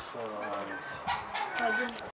Nasıl um,